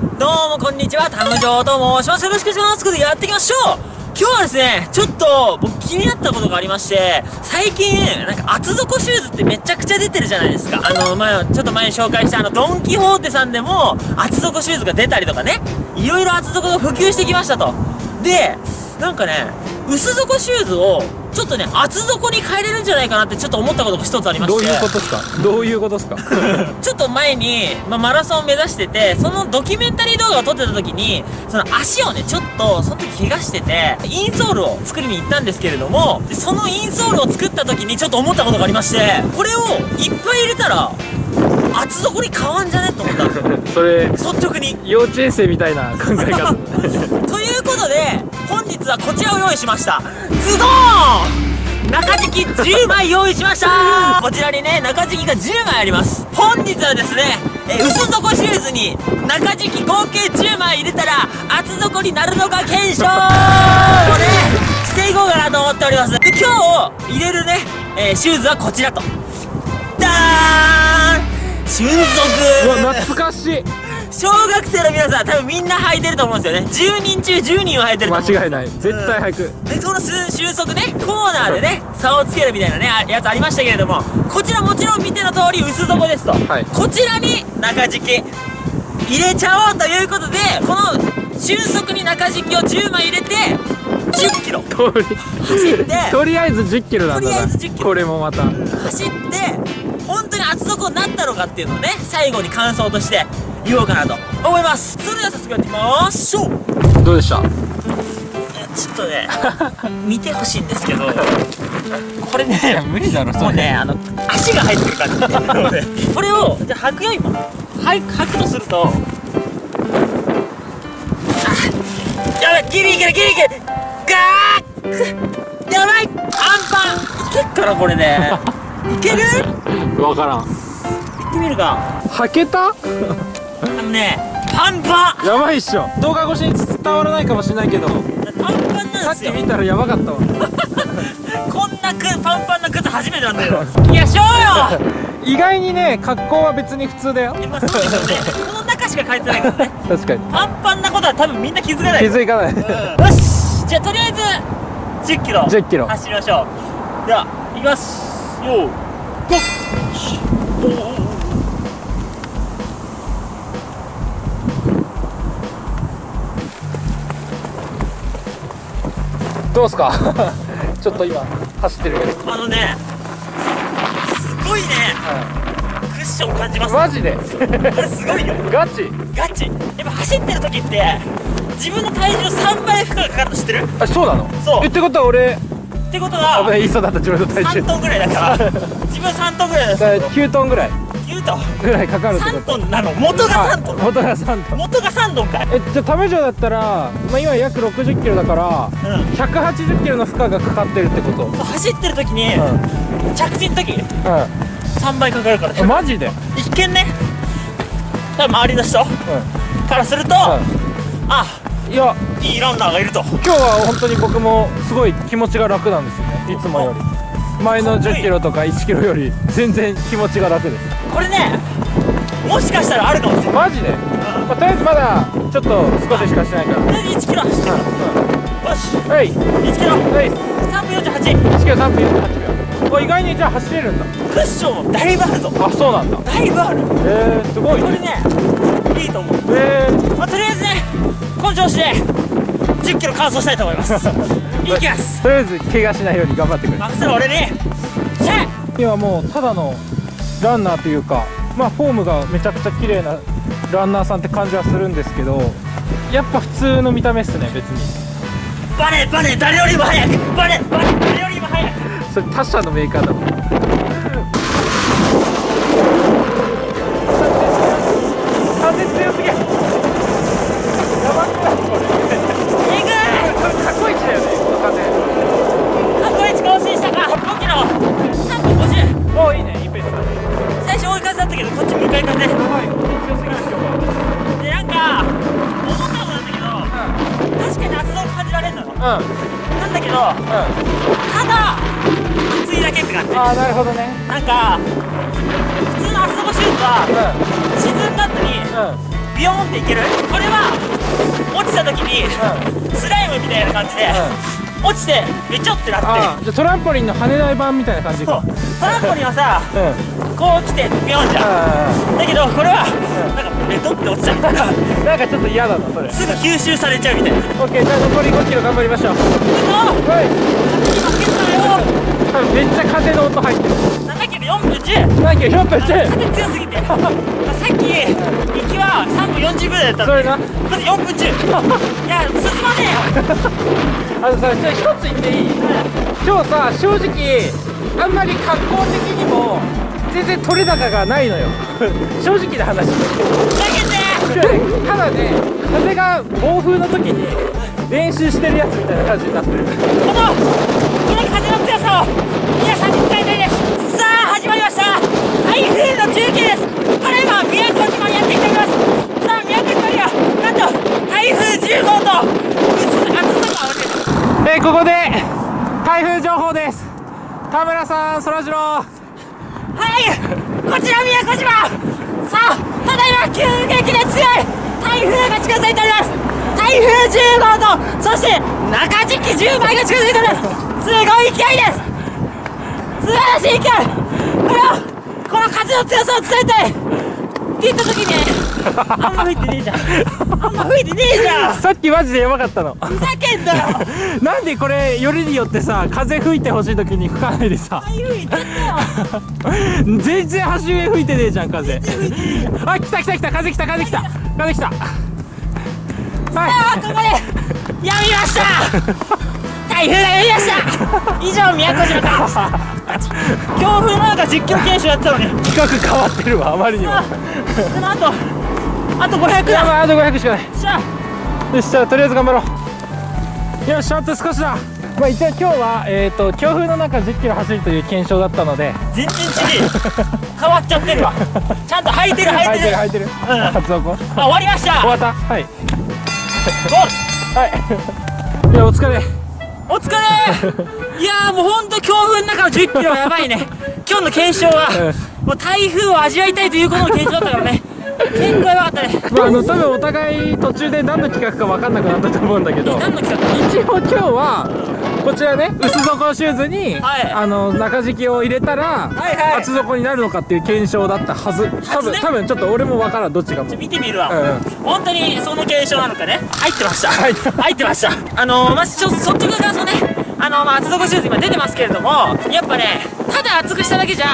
どうもこんにちは、タムジョーと申します。よろしくお願いします。ことでやっていきましょう今日はですね、ちょっと僕気になったことがありまして、最近、なんか厚底シューズってめちゃくちゃ出てるじゃないですか。あの、まあちょっと前に紹介したあの、ドンキホーテさんでも厚底シューズが出たりとかね、いろいろ厚底が普及してきましたと。で、なんかね、薄底シューズを、ちょっとね、厚底に変えれるんじゃないかなってちょっと思ったことが一つありまして。どういうことですか？どういうことですか？ちょっと前に、まあ、マラソンを目指してて、そのドキュメンタリー動画を撮ってた時に、その足をね、ちょっと、その時怪我してて、インソールを作りに行ったんですけれども、でそのインソールを作った時にちょっと思ったことがありまして、これをいっぱい入れたら、厚底に変わんじゃね？って思ったんですよ。それ率直に。幼稚園生みたいな考え方 というはこちらを用意しました。ズドーン中敷き10枚用意しましたこちらにね、中敷きが10枚あります。本日はですね、え薄底シューズに中敷き合計10枚入れたら厚底になるのか検証をね、していこうかなと思っております。で、今日入れるね、えーシューズはこちらと。ダーン瞬足うわ懐かしい小学生の皆さん多分みんな履いてると思うんですよね。10人中10人は履いてると思う。間違いない。絶対履く。でその数収束ねコーナーでね差をつけるみたいなねあやつありましたけれどもこちらもちろん見ての通り薄底ですと、はい。こちらに中敷き入れちゃおうということでこの収束に中敷きを10枚入れて1 0キロ。走って。とりあえず1 0キロなんだとりあえずな10キロ。これもまた。走って本当に厚底になったのかっていうのをね最後に感想として言おうかなと思います。それでは早速やっていきましょう。どうでした？ちょっとね 見てほしいんですけどこれね無理だろもうねあの足が入ってる感じこれをじゃあ履くよ今履履くとするとあやばいギリいけるギリいけるガーッ。やばい。アンパン。いけっからこれ でいける？分からん。行ってみるか。履けた？あのねパンパン。やばいっしょ。動画越しに伝わらないかもしれないけど。パンパンなんさっですよ。き見たらやばかったわ。こんなくパンパンな靴初めてなんだよ。いやしょうよ。意外にね格好は別に普通だよ。まあそうですよね。この中しか書いてないからね。確かに。パンパンなことは多分みんな気づかない。気づかない。うん。よし。じゃあとりあえず10キロ。10キロ。走りましょう。では行きます。よーゴーどうすか？ちょっと今走ってるけど、あのねすごいね。クッション感じます。マジで？これすごいよ。ガチ？ガチ。やっぱ走ってる時って自分の体重3倍負荷がかかるの知ってる？あそうなの？そう。えってことは俺ってこと危なはい言いそうだった自分の体重。3トンぐらいだから。自分3トンぐらいだよ。から9トンぐらい9トンぐらいかかるってこ3とトンなの。元が3トン。元が3トン。元が3トンかい。えじゃあため城だったら、まあ、今約60キロだからうん。180キロの負荷がかかってるってこと？うん走ってる時に着地の時う3倍かかるから。んマジで？うん一見ね多分周りの人からするとあいや。いいランナーがいると。今日は本当に僕もすごい気持ちが楽なんですよね。いつもより前の1 0キロとか1キロより全然気持ちが楽です。これねもしかしたらあるかもしれない。マジで、まあ、とりあえずまだちょっと少ししかしてないから。とりあえず1キロ走ってるよし。はい。1キロ。はい。3分48 1キロ3分48秒あ意外にじゃあ走れるんだ。クッションもだいぶあるぞ。あそうなんだ。だいぶある。えー、すごいね。これねいいと思う。えー、まあ、とりあえずねこの調子で10キロ完走したいと思いますいきます。とりあえず怪我しないように頑張ってくれ。任せろ俺に今もうただのランナーというかまあフォームがめちゃくちゃ綺麗なランナーさんって感じはするんですけどやっぱ普通の見た目っすね別に。バネバネ誰よりも速く。バネバネ誰よりも速く。それ他社のメーカーだもんはう沈ん。だ後に。んうん。ビヨーンっていける？これは落ちた時にスライムみたいな感じで、落ちてべちょってなって。じゃあトランポリンの跳ね台版みたいな感じか。そう。トランポリンはさうん。こう来てビヨンじゃん。あだけどこれはなんかベトって落ちちゃうから。あ なんかちょっと嫌だなそれ。すぐ吸収されちゃうみたいな。オッケーじゃあ残り5キロ頑張りましょう。い。今負けたよ。多分めっちゃ風の音入ってる。7キロ4分10何キロ4分10風強すぎてさっき行きは3分40分だったのそれなまず4分10いや進まねえよあのさじゃあ一つ言っていい今日さ正直あんまり格好的にも全然取れ高がないのよ正直な話ふざけてただね風が暴風の時に練習してるやつみたいな感じになってるこのこの風の強さを皆さんに伝えたいですさあ始まりました台風の中継ですこれ今宮古島にやってきておりますさあ宮古島にはなんと台風10号とうつ暑さが降りるえーここで台風情報です。田村さんそらジロー。はいこちら宮古島。さあただいま急激で強い台風が近づいております。台風10号とそして中敷き10枚が近づいております。すごい勢いです。素晴らしい勢い。これをこの風の強さを伝えたい。って言った時にあんま吹いてねえじゃん。あんま吹いてねえじゃん。さっきマジでやばかったの。ふざけんな。よなんでこれよりによってさ風吹いてほしい時に吹かないでさ。全然端上吹いてねえじゃん風。あ来た来た来た風来た風来た風来た。はいここでやみました台風がやみました以上宮古島からでした。強風の中実況研修やってたのに。企画変わってるわあまりにも。さあとあと500やだ。ばいあと500しかない。しゃよしじゃあとりあえず頑張ろう。よしあと少しだまあ一応今日は、えー、と強風の中1 0キロ走るという検証だったので。全然違え変わっちゃってるわ。ちゃんと履いてる 履いてる履いてる。うん履いてる。発音あ終わりました。終わった。はい。ゴー。はい。いやお疲れ。ルお疲れ。いやーもうほんと強風の中の1 0キロはやばいね。今日の検証はもう台風を味わいたいということの検証だったからね。結構やばかったね。まああの多分お互い途中で何の企画か分かんなくなったと思うんだけど。何の企画？一応今日はこちらね薄底シューズに、はい。あの中敷きを入れたら、はいはい。厚底になるのかっていう検証だったはず。多分ね多分ちょっと俺も分からんどっちかも。見てみるわ、うん本当にその検証なのかね？入ってました。入ってました。あのー、まずちょっと率直な感想ね。あのー、まあ厚底シューズ今出てますけれどもやっぱねただ厚くしただけじゃ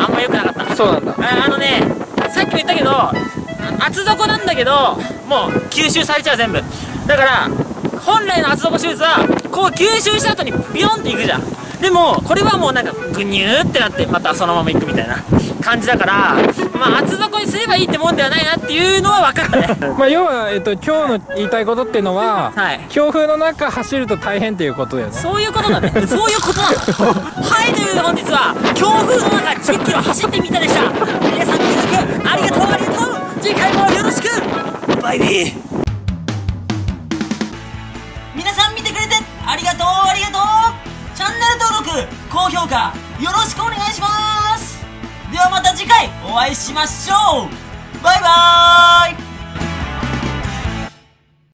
あんま良くなかったそうなんだ。ああのねさっきも言ったけどあ厚底なんだけどもう吸収されちゃう全部。だから本来の厚底シューズはこう吸収した後にビヨンっていくじゃん。でもこれはもうなんかグニューってなってまたそのままいくみたいな感じだからまあ厚底にすればいいってもんではないなっていうのは分かったね。まあ要は、えっと、今日の言いたいことっていうのは、はい。強風の中走ると大変っていうことだよね。そういうことだね。そういうことなの。はいという本日は強風の中1 0キロ走ってみたでした。皆さんご協力ありがとうありがとう。次回もよろしく。バイビー高評価よろしくお願いします。ではまた次回お会いしましょう。バイバーイ。